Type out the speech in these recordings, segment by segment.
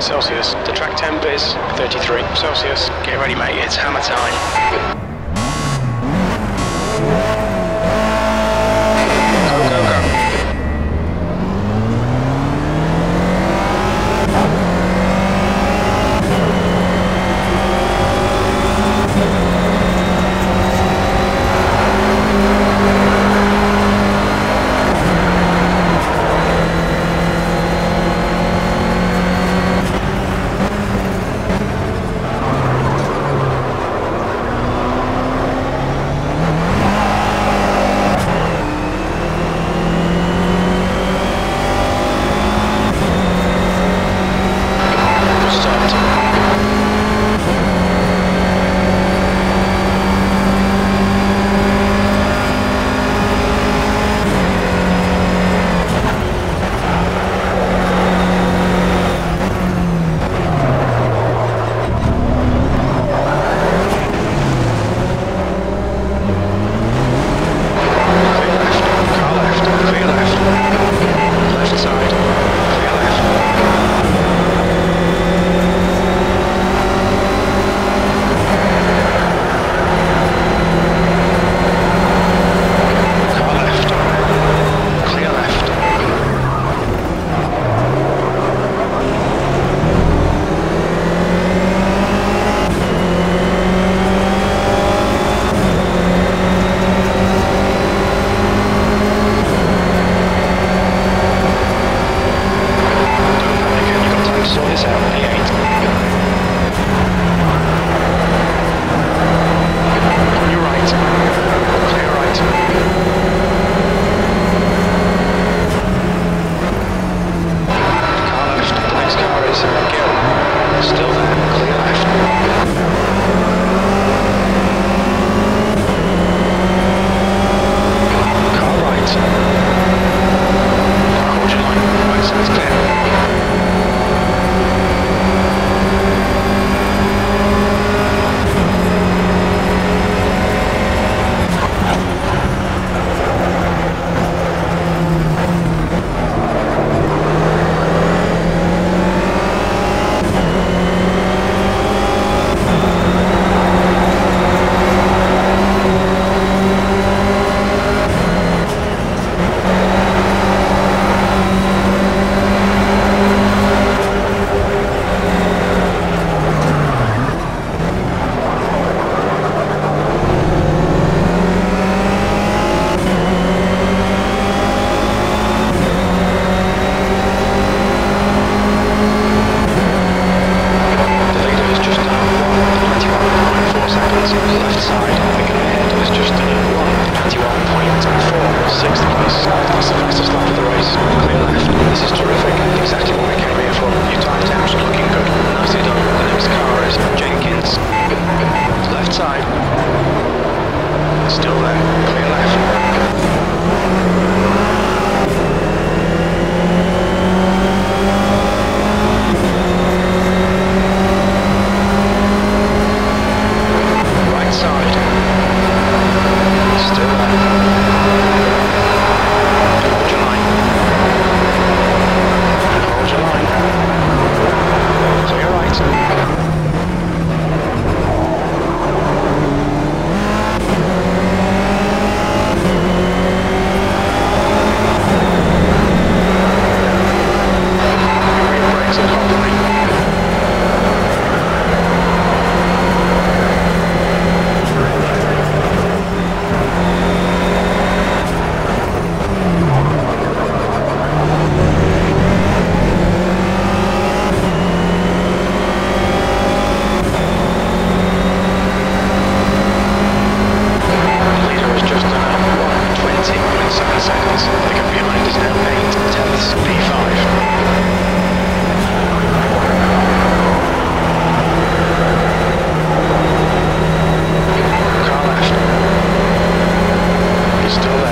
Celsius. The track temp is 33 Celsius. Get ready, mate. It's hammer time. still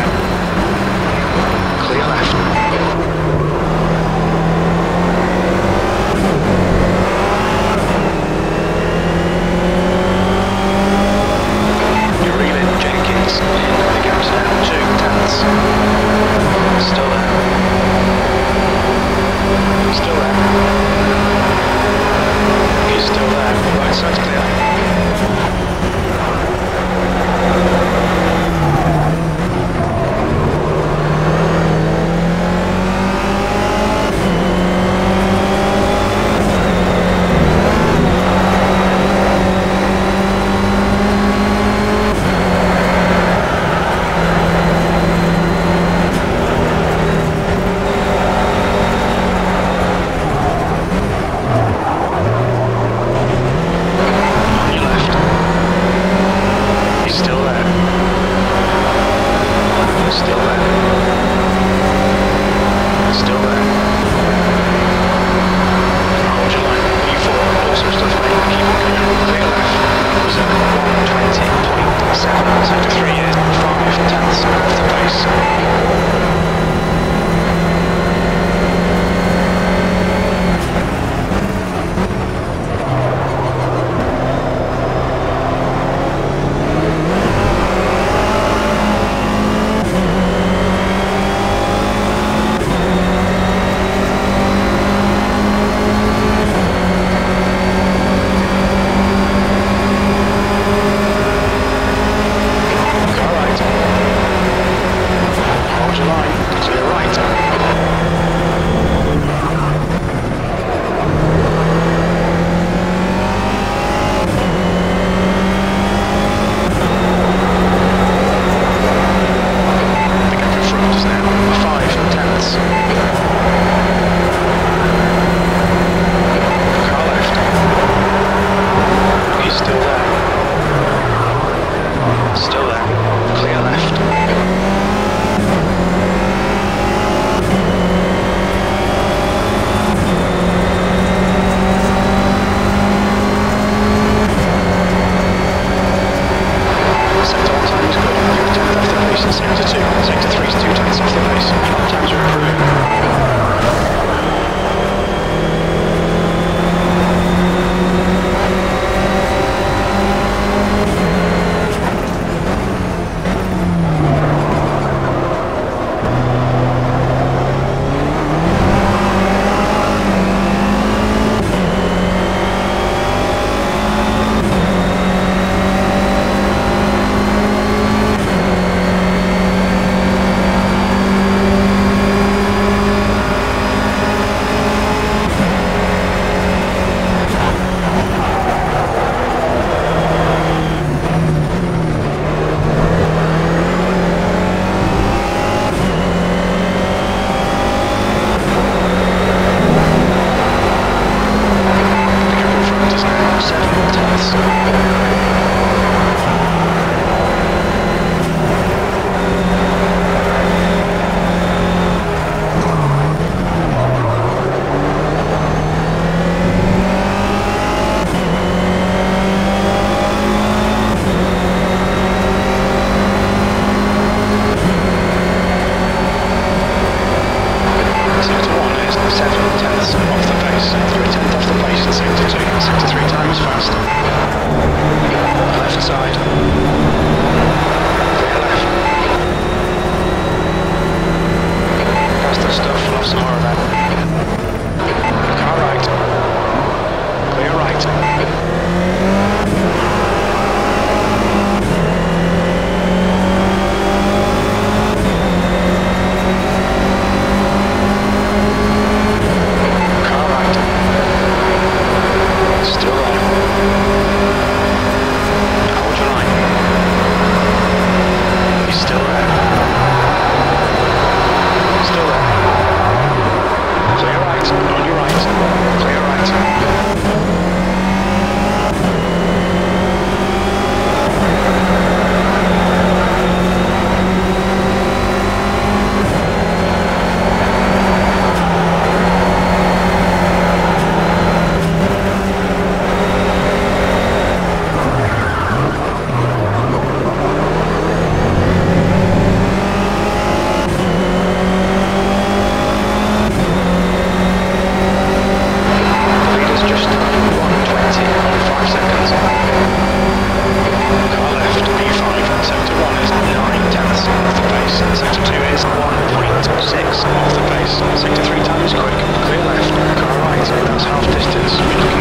Sector three times quick, clear left, car right, that's half distance.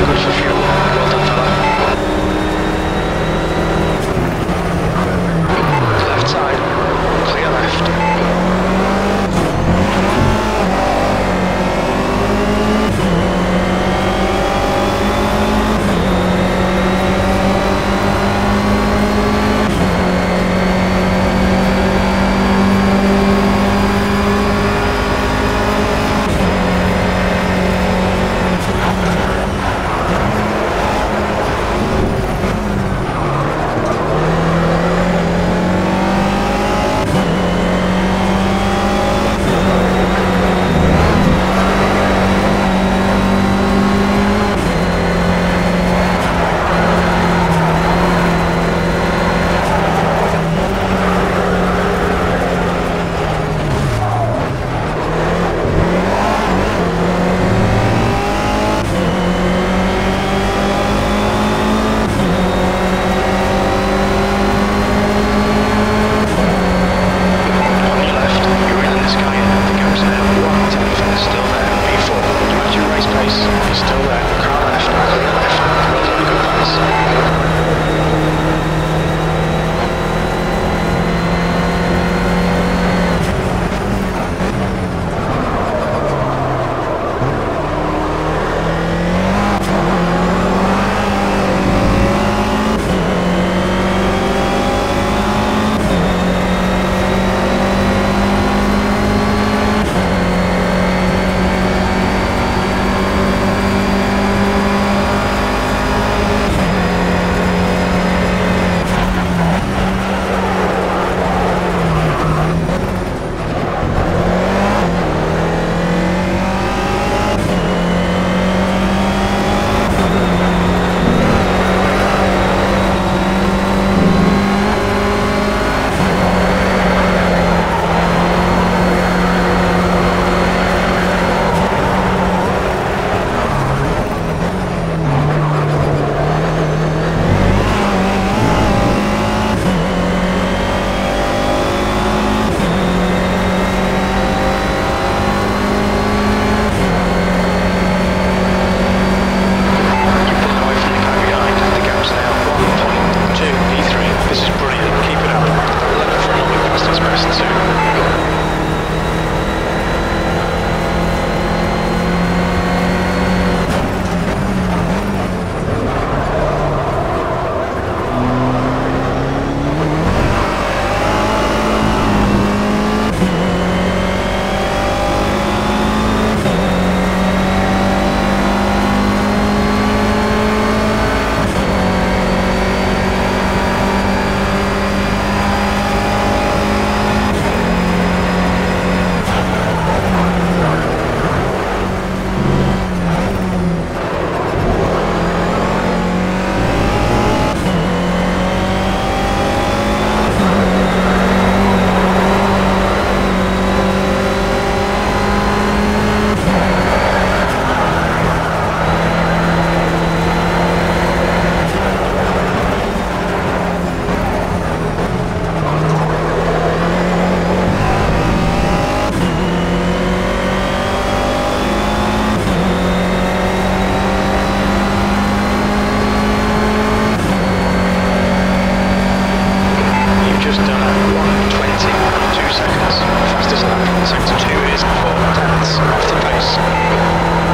just done at two seconds. Fastest lap in sector 2 is 4 tenths off the pace.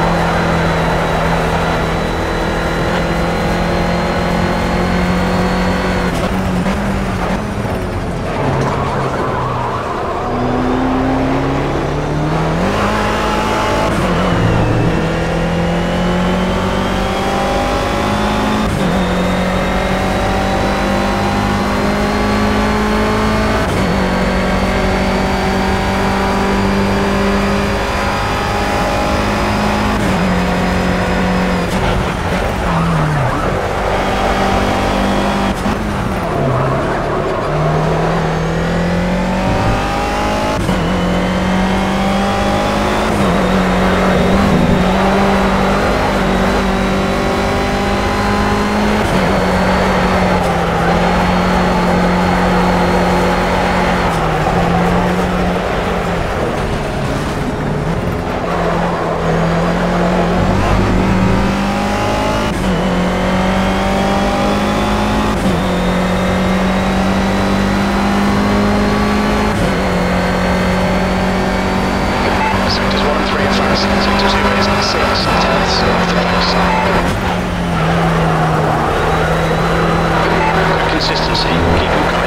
Consistency, keep them calm.